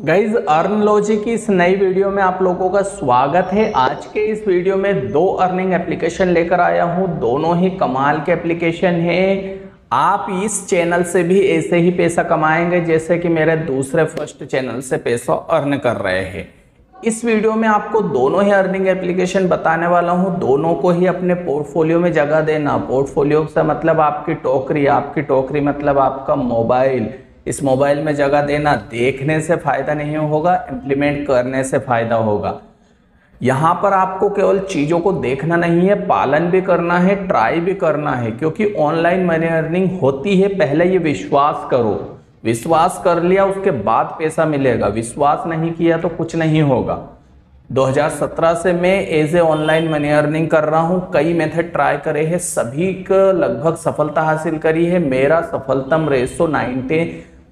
Guys अर्नलॉजी की इस नई वीडियो में आप लोगों का स्वागत है। आज के इस वीडियो में दो अर्निंग एप्लीकेशन लेकर आया हूँ। दोनों ही कमाल के एप्लीकेशन हैं। आप इस चैनल से भी ऐसे ही पैसा कमाएँगे जैसे कि मेरे दूसरे फ़र्स्ट चैनल से पैसा अर्न कर रहे हैं। इस वीडियो में आपको दोनों ही अर्निंग एप्लीकेशन बताने वाला हूँ। दोनों को ही अपने पोर्टफोलियो में जगह देना। पोर्टफोलियो से मतलब आपकी टोकरी आपकी टोकरी मतलब आपका मोबाइल इस मोबाइल में जगह देना देखने से फ़ायदा नहीं होगा इम्प्लीमेंट करने से फ़ायदा होगा। यहाँ पर आपको केवल चीज़ों को देखना नहीं है, पालन भी करना है ट्राई भी करना है, क्योंकि ऑनलाइन मनी अर्निंग होती है, पहले ये विश्वास करो। विश्वास कर लिया, उसके बाद पैसा मिलेगा। विश्वास नहीं किया तो कुछ नहीं होगा। 2017 से मैं as a online money earning कर रहा हूँ, कई मेथड ट्राई करे हैं, सभी का लगभग सफलता हासिल करी है। मेरा सफलतम रेसो 90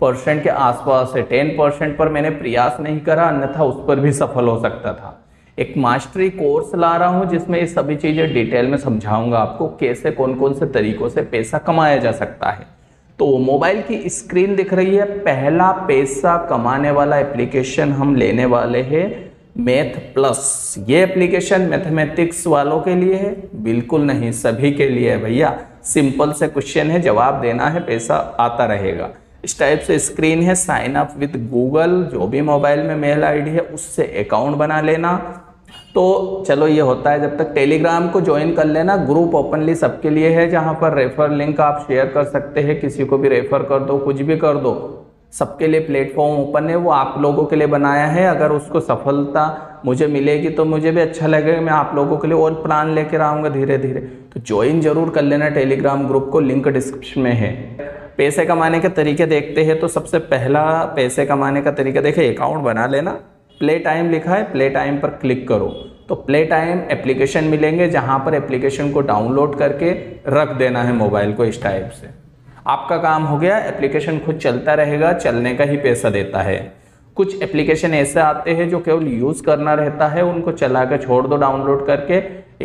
परसेंट के आसपास है टेन परसेंट पर मैंने प्रयास नहीं करा, अन्यथा उस पर भी सफल हो सकता था। एक मास्टरी कोर्स ला रहा हूँ, जिसमें ये सभी चीज़ें डिटेल में समझाऊँगा आपको, कैसे कौन कौन से तरीकों से पैसा कमाया जा सकता है। तो मोबाइल की स्क्रीन दिख रही है, पहला पैसा कमाने वाला एप्लीकेशन हम लेने वाले हैं मैथ प्लस। ये एप्लीकेशन मैथमेटिक्स वालों के लिए है, बिल्कुल नहीं, सभी के लिए है भैया। सिंपल से क्वेश्चन है, जवाब देना है, पैसा आता रहेगा। इस टाइप से स्क्रीन है साइन अप विद गूगल जो भी मोबाइल में मेल आईडी है, उससे अकाउंट बना लेना। तो चलो ये होता है, जब तक टेलीग्राम को ज्वाइन कर लेना ग्रुप ओपनली सबके लिए है, जहाँ पर रेफर लिंक आप शेयर कर सकते हैं, किसी को भी रेफर कर दो, कुछ भी कर दो। सबके लिए प्लेटफॉर्म ओपन है, वो आप लोगों के लिए बनाया है, अगर उसको सफलता मुझे मिलेगी तो मुझे भी अच्छा लगेगा, मैं आप लोगों के लिए और प्लान लेकर आऊँगा धीरे धीरे तो ज्वाइन ज़रूर कर लेना टेलीग्राम ग्रुप को लिंक डिस्क्रिप्शन में है। पैसे कमाने के तरीके देखते हैं तो सबसे पहला पैसे कमाने का तरीका देखे अकाउंट बना लेना। प्ले टाइम लिखा है प्ले टाइम पर क्लिक करो। तो प्ले टाइम एप्लीकेशन मिलेंगे जहाँ पर एप्लीकेशन को डाउनलोड करके रख देना है मोबाइल को इस टाइप से। आपका काम हो गया एप्लीकेशन खुद चलता रहेगा, चलने का ही पैसा देता है। कुछ एप्लीकेशन ऐसे आते हैं जो केवल यूज़ करना रहता है, उनको चला कर छोड़ दो डाउनलोड करके।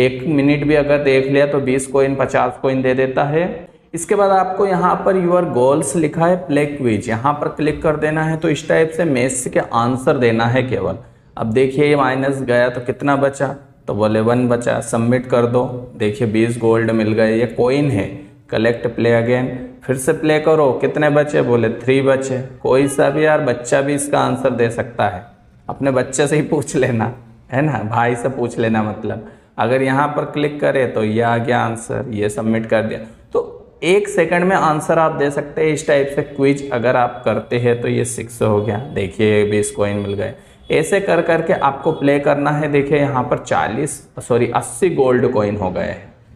एक मिनट भी अगर देख लिया तो 20 कोइन 50 कोइन दे देता है। इसके बाद आपको यहाँ पर यूर गोल्स लिखा है प्ले क्विज यहाँ पर क्लिक कर देना है तो इस टाइप से मैथ्स के आंसर देना है केवल। अब देखिए ये माइनस गया तो कितना बचा? तो बोले वन बचा। सबमिट कर दो। देखिए बीस गोल्ड मिल गए। ये कोइन है। कलेक्ट प्ले अगेन फिर से प्ले करो। कितने बचे? बोले थ्री बचे। कोई सा भी यार बच्चा भी इसका आंसर दे सकता है। अपने बच्चे से ही पूछ लेना। है ना? भाई से पूछ लेना मतलब। अगर यहाँ पर क्लिक करे तो ये आ गया आंसर ये सबमिट कर दिया। तो एक सेकंड में आंसर आप दे सकते हैं इस टाइप से। क्विज अगर आप करते हैं तो ये सिक्स हो गया। देखिए बीस कॉइन मिल गए। ऐसे कर करके आपको प्ले करना है। देखिए, यहाँ पर 40 सॉरी 80 गोल्ड कॉइन हो गए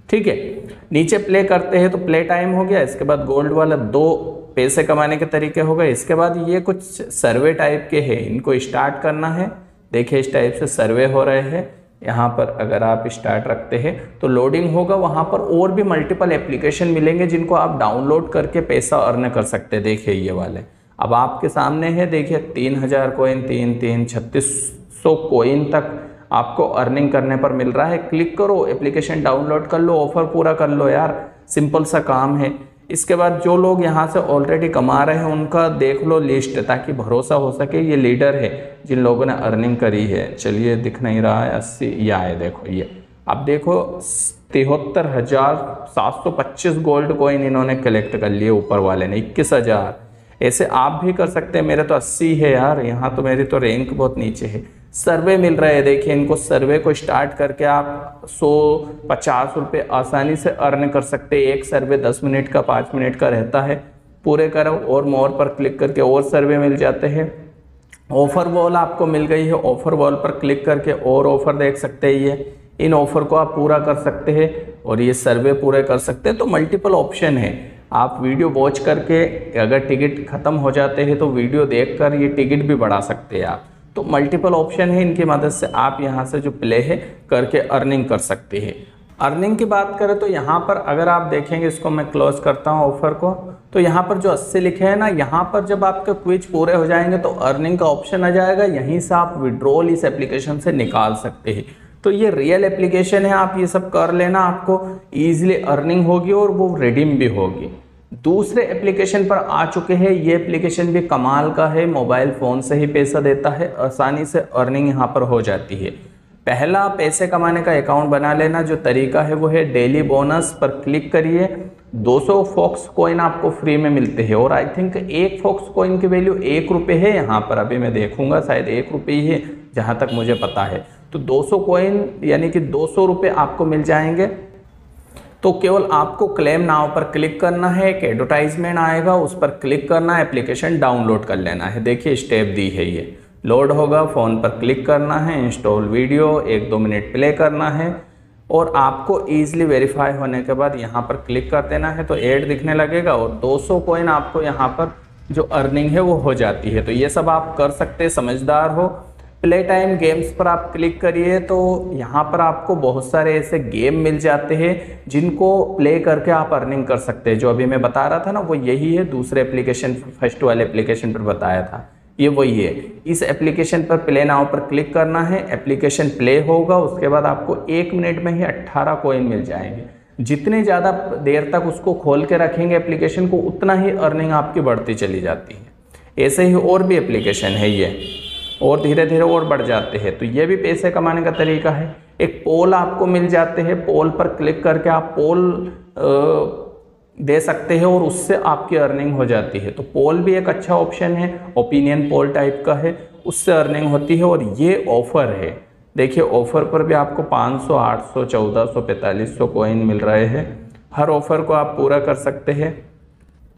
ठीक है? नीचे प्ले करते हैं तो प्ले टाइम हो गया। इसके बाद गोल्ड वाला दो पैसे कमाने के तरीके हो गए। इसके बाद ये कुछ सर्वे टाइप के हैं। इनको स्टार्ट करना है। देखिए, इस टाइप से सर्वे हो रहे हैं। यहाँ पर अगर आप स्टार्ट रखते हैं तो लोडिंग होगा, वहाँ पर और भी मल्टीपल एप्लीकेशन मिलेंगे जिनको आप डाउनलोड करके पैसा अर्न कर सकते हैं। देखिए ये वाले। अब आपके सामने है, देखिए, तीन हज़ार कोइन तीन तीन, छत्तीस सौ कोइन तक आपको अर्निंग करने पर मिल रहा है। क्लिक करो एप्लीकेशन डाउनलोड कर लो ऑफ़र पूरा कर लो, यार। सिंपल सा काम है। इसके बाद जो लोग यहाँ से ऑलरेडी कमा रहे हैं, उनका देख लो लिस्ट ताकि भरोसा हो सके ये लीडर है, जिन लोगों ने अर्निंग करी है। चलिए दिख नहीं रहा है, अस्सी, ये आए, देखो, ये। अब देखो, तिहत्तर हज़ार सात सौ पच्चीस गोल्ड कॉइन इन्होंने कलेक्ट कर लिए ऊपर वाले ने, इक्कीस हज़ार। ऐसे आप भी कर सकते हैं, मेरे तो अस्सी है यार, यहाँ तो मेरी तो रैंक बहुत नीचे है। सर्वे मिल रहे हैं। देखिए, इनको सर्वे को स्टार्ट करके आप सौ पचास रुपये आसानी से अर्न कर सकते हैं। एक सर्वे दस मिनट का, पाँच मिनट का रहता है। पूरे करो और मोर पर क्लिक करके और सर्वे मिल जाते हैं। ऑफ़र वॉल आपको मिल गई है। ऑफ़र वॉल पर क्लिक करके और ऑफ़र देख सकते हैं ये। इन ऑफ़र को आप पूरा कर सकते हैं और ये सर्वे पूरे कर सकते हैं। तो मल्टीपल ऑप्शन है। आप वीडियो वॉच करके अगर टिकट ख़त्म हो जाते हैं तो वीडियो देखकर ये टिकट भी बढ़ा सकते हैं आप। तो मल्टीपल ऑप्शन है, इनकी मदद से आप यहाँ से जो प्ले है, करके अर्निंग कर सकते हैं। अर्निंग की बात करें तो यहाँ पर अगर आप देखेंगे, इसको मैं क्लोज करता हूँ ऑफ़र को तो यहाँ पर जो 80 लिखे हैं ना, यहाँ पर जब आपके क्विज पूरे हो जाएँगे तो अर्निंग का ऑप्शन आ जाएगा। यहीं से आप विड्रॉल इस एप्लीकेशन से निकाल सकते हैं। तो ये रियल एप्लीकेशन है, आप ये सब कर लेना, आपको ईजिली अर्निंग होगी और वो रिडीम भी होगी। दूसरे एप्लीकेशन पर आ चुके हैं। ये एप्लीकेशन भी कमाल का है। मोबाइल फ़ोन से ही पैसा देता है। आसानी से अर्निंग यहाँ पर हो जाती है। पहला पैसे कमाने का अकाउंट बना लेना। जो तरीका है वो है डेली बोनस पर क्लिक करिए। 200 फॉक्स कॉइन आपको फ्री में मिलते हैं। और आई थिंक एक फॉक्स कॉइन की वैल्यू एक रुपये है। यहाँ पर अभी मैं देखूँगा, शायद एक रुपये ही है, जहाँ तक मुझे पता है। तो 200 कॉइन यानी कि दो सौ आपको मिल जाएँगे। तो केवल आपको क्लेम नाव पर क्लिक करना है, एक एडवर्टाइजमेंट आएगा, उस पर क्लिक करना है एप्लीकेशन डाउनलोड कर लेना है। देखिए स्टेप दी है ये। लोड होगा फ़ोन पर क्लिक करना है इंस्टॉल वीडियो एक दो मिनट प्ले करना है और आपको ईजिली वेरीफाई होने के बाद यहाँ पर क्लिक कर देना है तो एड दिखने लगेगा और 200 कॉइन आपको यहाँ पर जो अर्निंग है वो हो जाती है। तो ये सब आप कर सकते समझदार हो। प्ले टाइम गेम्स पर आप क्लिक करिए तो यहाँ पर आपको बहुत सारे ऐसे गेम मिल जाते हैं जिनको प्ले करके आप अर्निंग कर सकते हैं। जो अभी मैं बता रहा था ना, वो यही है। दूसरे एप्लीकेशन फ़र्स्ट वाले एप्लीकेशन पर बताया था। ये वही है। इस एप्लीकेशन पर प्ले नाव पर क्लिक करना है। एप्लीकेशन प्ले होगा। उसके बाद आपको एक मिनट में ही 18 कोइन मिल जाएँगे। जितने ज़्यादा देर तक उसको खोल के रखेंगे एप्लीकेशन को, उतना ही अर्निंग आपकी बढ़ती चली जाती है। ऐसे ही और भी एप्लीकेशन है ये। और धीरे धीरे और बढ़ जाते हैं। तो ये भी पैसे कमाने का तरीका है। एक पोल आपको मिल जाते हैं पोल पर क्लिक करके आप पोल दे सकते हैं और उससे आपकी अर्निंग हो जाती है। तो पोल भी एक अच्छा ऑप्शन है ओपिनियन पोल टाइप का है उससे अर्निंग होती है और ये ऑफ़र है। देखिए ऑफ़र पर भी आपको 500, 800, 1400, 4500 कॉइन मिल रहे हैं। हर ऑफ़र को आप पूरा कर सकते हैं।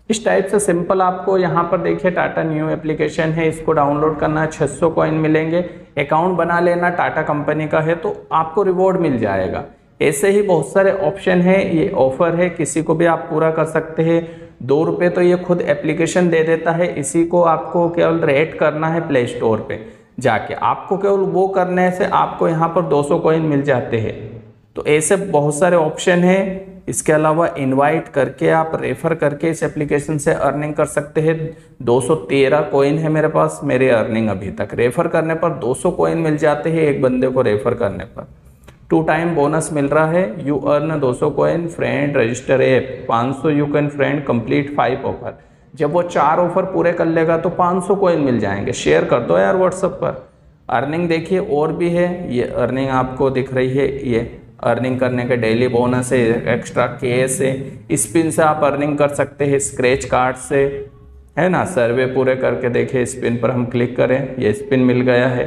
इस टाइप से सिंपल आपको यहाँ पर देखिए टाटा न्यू एप्लीकेशन है, इसको डाउनलोड करना है 600 कॉइन मिलेंगे। अकाउंट बना लेना टाटा कंपनी का है तो आपको रिवॉर्ड मिल जाएगा। ऐसे ही बहुत सारे ऑप्शन है, ये ऑफ़र है, किसी को भी आप पूरा कर सकते हैं। दो रुपये तो ये खुद एप्लीकेशन दे देता है, इसी को आपको केवल रेट करना है प्ले स्टोर पर जाके आपको केवल वो करने से आपको यहाँ पर 200 कॉइन मिल जाते हैं। तो ऐसे बहुत सारे ऑप्शन है। इसके अलावा इनवाइट करके आप रेफर करके इस एप्लीकेशन से अर्निंग कर सकते हैं। 213 कॉइन है मेरे पास, मेरे अर्निंग अभी तक। रेफर करने पर 200 कॉइन मिल जाते हैं एक बंदे को रेफर करने पर। टू टाइम बोनस मिल रहा है। You earn 200 coin friend register app 500 you can friend complete five offer जब वो चार ऑफ़र पूरे कर लेगा तो 500 कॉइन मिल जाएँगे। शेयर कर दो यार व्हाट्सएप पर। अर्निंग देखिए और भी है। ये अर्निंग आपको दिख रही है। ये अर्निंग करने के डेली बोनस है एक्स्ट्रा केस है स्पिन से आप अर्निंग कर सकते हैं स्क्रैच कार्ड से, है ना? सर्वे पूरे करके देखे स्पिन पर हम क्लिक करें, ये स्पिन मिल गया है।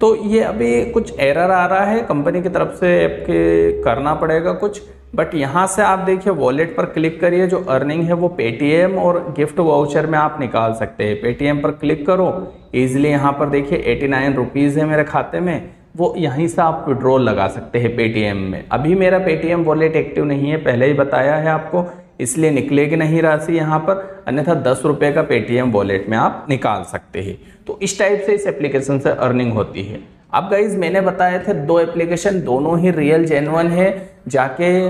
तो ये अभी कुछ एरर आ रहा है कंपनी की तरफ़ से आपके करना पड़ेगा कुछ बट यहाँ से आप देखिए वॉलेट पर क्लिक करिए, जो अर्निंग है वो पेटीएम और गिफ्ट वाउचर में आप निकाल सकते हैं। पेटीएम पर क्लिक करो इजिली यहाँ पर देखिए एटी नाइन रुपीज़ है मेरे खाते में। वो यहीं से आप विड्रॉल लगा सकते हैं पेटीएम में। अभी मेरा पेटीएम वॉलेट एक्टिव नहीं है, पहले ही बताया है आपको, इसलिए निकलेगी नहीं राशि यहाँ पर, अन्यथा दस रुपये का पेटीएम वॉलेट में आप निकाल सकते हैं। तो इस टाइप से इस एप्लीकेशन से अर्निंग होती है। अब गाइज़ मैंने बताया थे दो एप्लीकेशन दोनों ही रियल जेनवन है, जाके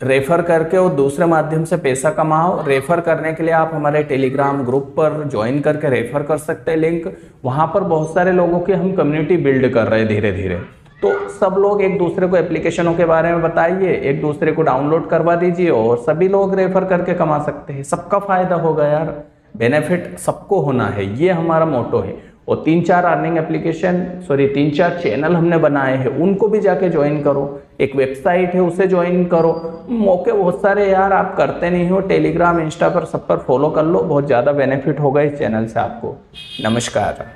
रेफर करके और दूसरे माध्यम से पैसा कमाओ। रेफर करने के लिए आप हमारे टेलीग्राम ग्रुप पर ज्वाइन करके रेफर कर सकते हैं लिंक वहाँ पर बहुत सारे लोगों की हम कम्युनिटी बिल्ड कर रहे हैं धीरे धीरे तो सब लोग एक दूसरे को एप्लीकेशनों के बारे में बताइए, एक दूसरे को डाउनलोड करवा दीजिए और सभी लोग रेफर करके कमा सकते हैं। सबका फ़ायदा होगा यार। बेनिफिट सबको होना है, ये हमारा मोटो है। और तीन चार अर्निंग एप्लीकेशन सॉरी तीन चार चैनल हमने बनाए हैं, उनको भी जाके ज्वाइन करो। एक वेबसाइट है, उसे ज्वाइन करो। मौके बहुत सारे यार, आप करते नहीं हो। टेलीग्राम इंस्टा पर सब पर फॉलो कर लो। बहुत ज़्यादा बेनिफिट होगा इस चैनल से आपको। नमस्कार।